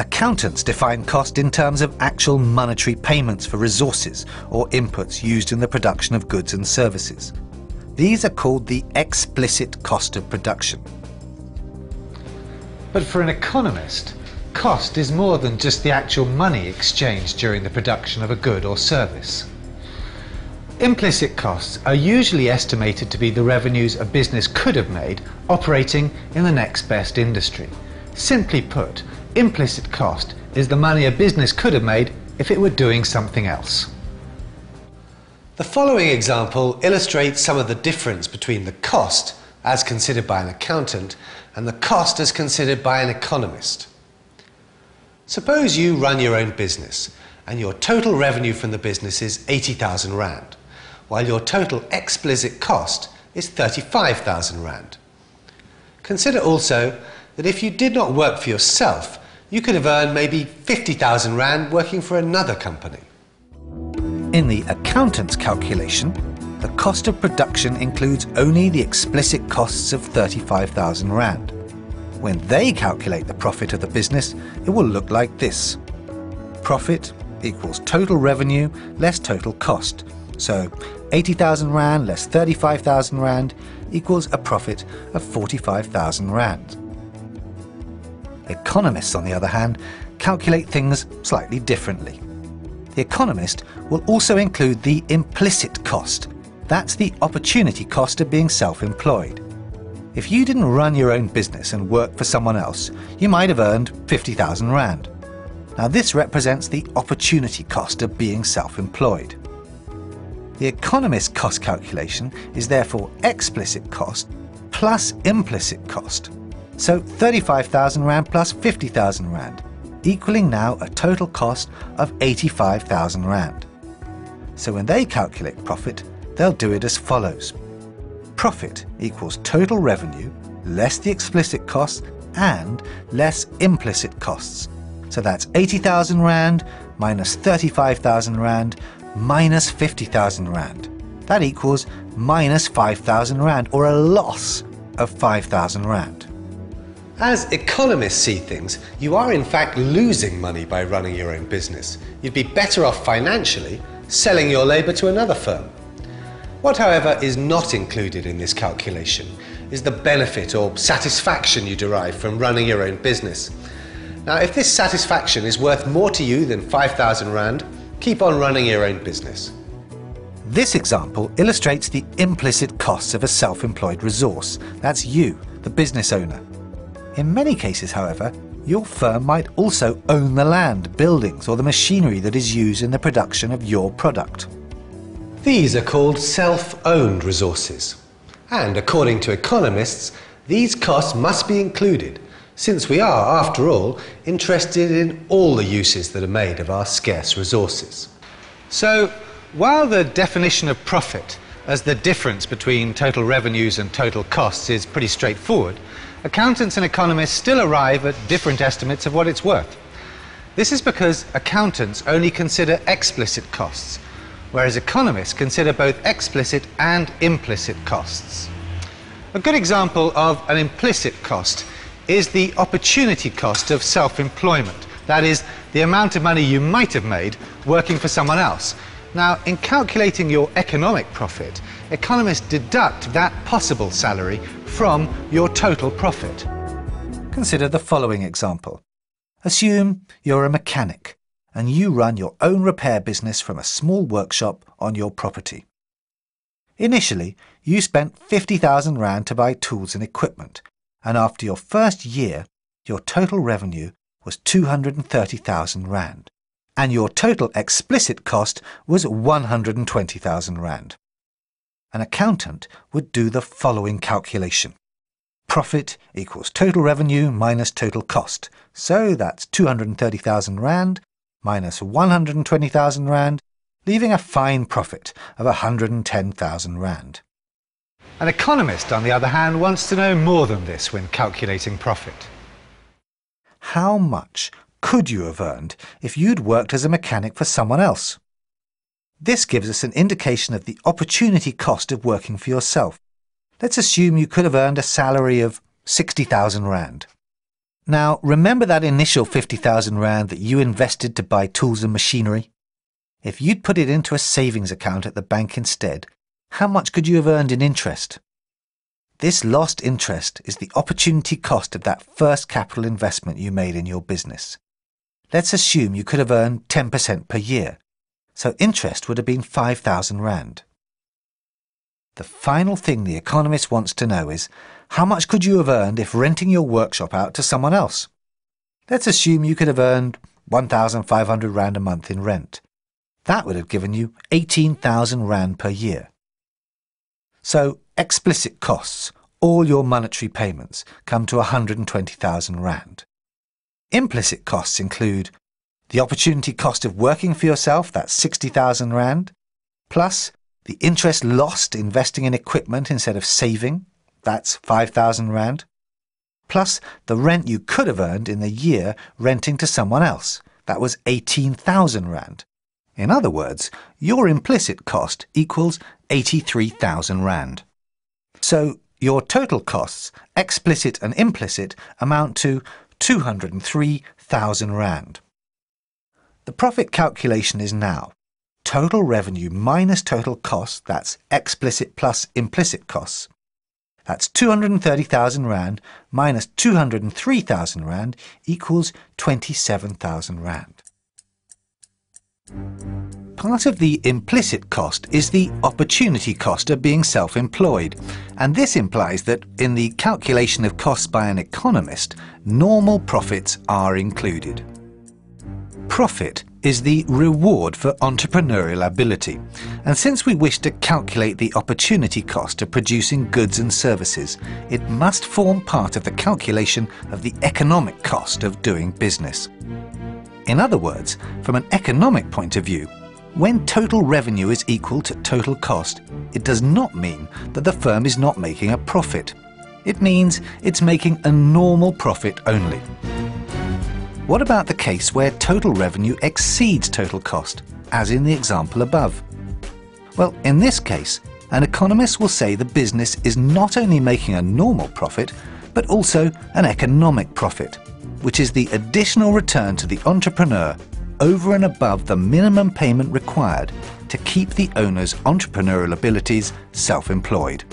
Accountants define cost in terms of actual monetary payments for resources or inputs used in the production of goods and services. These are called the explicit cost of production. But for an economist, cost is more than just the actual money exchanged during the production of a good or service. Implicit costs are usually estimated to be the revenues a business could have made operating in the next best industry. Simply put, implicit cost is the money a business could have made if it were doing something else. The following example illustrates some of the difference between the cost as considered by an accountant and the cost as considered by an economist. Suppose you run your own business and your total revenue from the business is 80,000 Rand while your total explicit cost is 35,000 Rand. Consider also that if you did not work for yourself, you could have earned maybe 50,000 Rand working for another company. In the accountant's calculation, the cost of production includes only the explicit costs of 35,000 Rand. When they calculate the profit of the business, it will look like this. Profit equals total revenue less total cost. So 80,000 Rand less 35,000 Rand equals a profit of 45,000 Rand. Economists, on the other hand, calculate things slightly differently. The economist will also include the implicit cost. That's the opportunity cost of being self-employed. If you didn't run your own business and work for someone else, you might have earned 50,000 Rand. Now this represents the opportunity cost of being self-employed. The economist cost calculation is therefore explicit cost plus implicit cost. So 35,000 Rand plus 50,000 Rand, equaling now a total cost of 85,000 Rand. So when they calculate profit, they'll do it as follows. Profit equals total revenue less the explicit costs and less implicit costs. So that's 80,000 Rand minus 35,000 Rand minus 50,000 Rand. That equals minus 5,000 Rand, or a loss of 5,000 Rand. As economists see things, you are in fact losing money by running your own business. You'd be better off financially selling your labour to another firm. What, however, is not included in this calculation is the benefit or satisfaction you derive from running your own business. Now, if this satisfaction is worth more to you than 5,000 Rand, keep on running your own business. This example illustrates the implicit costs of a self-employed resource. That's you, the business owner. In many cases, however, your firm might also own the land, buildings or the machinery that is used in the production of your product. These are called self-owned resources. And according to economists, these costs must be included since we are, after all, interested in all the uses that are made of our scarce resources. So, while the definition of profit as the difference between total revenues and total costs is pretty straightforward, accountants and economists still arrive at different estimates of what it's worth. This is because accountants only consider explicit costs, whereas economists consider both explicit and implicit costs. A good example of an implicit cost is the opportunity cost of self-employment. That is, the amount of money you might have made working for someone else. Now, in calculating your economic profit, economists deduct that possible salary from your total profit. Consider the following example. Assume you're a mechanic and you run your own repair business from a small workshop on your property. Initially, you spent 50,000 Rand to buy tools and equipment, and after your first year, your total revenue was 230,000 Rand, and your total explicit cost was 120,000 Rand. An accountant would do the following calculation. Profit equals total revenue minus total cost. So that's 230,000 Rand minus 120,000 Rand, leaving a fine profit of 110,000 Rand. An economist, on the other hand, wants to know more than this when calculating profit. How much could you have earned if you'd worked as a mechanic for someone else? This gives us an indication of the opportunity cost of working for yourself. Let's assume you could have earned a salary of 60,000 Rand. Now, remember that initial 50,000 Rand that you invested to buy tools and machinery? If you'd put it into a savings account at the bank instead, how much could you have earned in interest? This lost interest is the opportunity cost of that first capital investment you made in your business. Let's assume you could have earned 10% per year, so interest would have been 5,000 Rand. The final thing the economist wants to know is how much could you have earned if renting your workshop out to someone else? Let's assume you could have earned 1,500 Rand a month in rent. That would have given you 18,000 Rand per year. So explicit costs, all your monetary payments, come to 120,000 Rand. Implicit costs include the opportunity cost of working for yourself, that's 60,000 Rand, plus the interest lost investing in equipment instead of saving, that's 5,000 Rand, plus the rent you could have earned in the year renting to someone else, that was 18,000 Rand. In other words, your implicit cost equals 83,000 Rand. So your total costs, explicit and implicit, amount to 203,000 Rand. The profit calculation is now total revenue minus total cost, that's explicit plus implicit costs. That's 230,000 Rand minus 203,000 Rand equals 27,000 Rand. Part of the implicit cost is the opportunity cost of being self-employed, and this implies that in the calculation of costs by an economist, normal profits are included. Profit is the reward for entrepreneurial ability, and since we wish to calculate the opportunity cost of producing goods and services, it must form part of the calculation of the economic cost of doing business. In other words, from an economic point of view, when total revenue is equal to total cost, it does not mean that the firm is not making a profit. It means it's making a normal profit only. What about the case where total revenue exceeds total cost, as in the example above? Well, in this case, an economist will say the business is not only making a normal profit, but also an economic profit, which is the additional return to the entrepreneur over and above the minimum payment required to keep the owner's entrepreneurial abilities self-employed.